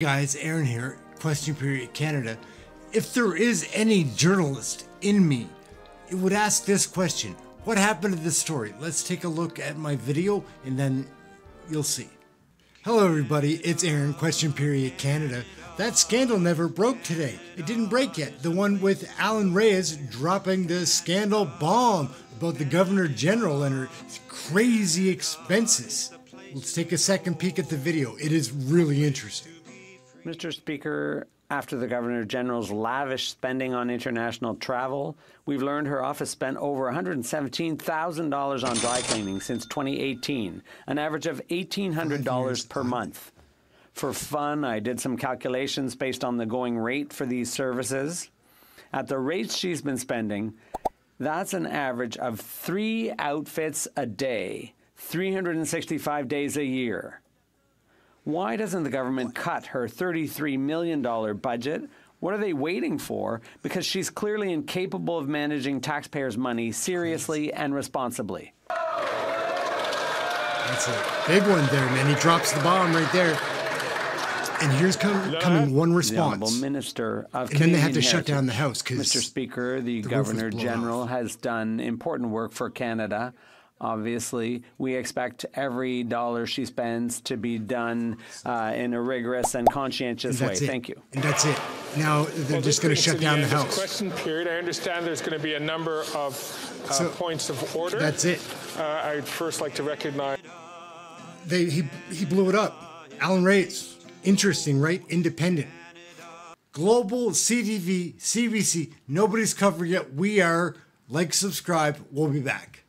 guys, Ehren here, Question Period Canada. If there is any journalist in me, it would ask this question What happened to this story? Let's take a look at my video and then you'll see. Hello, everybody, it's Ehren, Question Period Canada. That scandal never broke today. It didn't break yet. The one with Alan Rayes dropping the scandal bomb about the Governor General and her crazy expenses. Let's take a second peek at the video. It is really interesting. Mr. Speaker, after the Governor General's lavish spending on international travel, we've learned her office spent over $117,000 on dry cleaning since 2018, an average of $1,800 per month. For fun, I did some calculations based on the going rate for these services. At the rates she's been spending, that's an average of three outfits a day, 365 days a year. Why doesn't the government cut her $33 million budget? What are they waiting for? Because she's clearly incapable of managing taxpayers' money seriously and responsibly. That's a big one there, man. He drops the bomb right there. And here's com- coming one response. Honourable Minister of And then they have Canadian to shut down the Heritage. House 'cause Mr. Speaker, the, the Governor General off. has done important work for Canada. Obviously, we expect every dollar she spends to be done uh, in a rigorous and conscientious way. It. Thank you. And that's it. Now they're Well, just going to shut down the end of House. Question period. I understand there's going to be a number of uh, So, points of order. That's it. Uh, I'd first like to recognize. They he he blew it up. Alan Rayes, interesting, right? Independent. Global CTV, CBC, nobody's covering it. We are. Like, subscribe. We'll be back.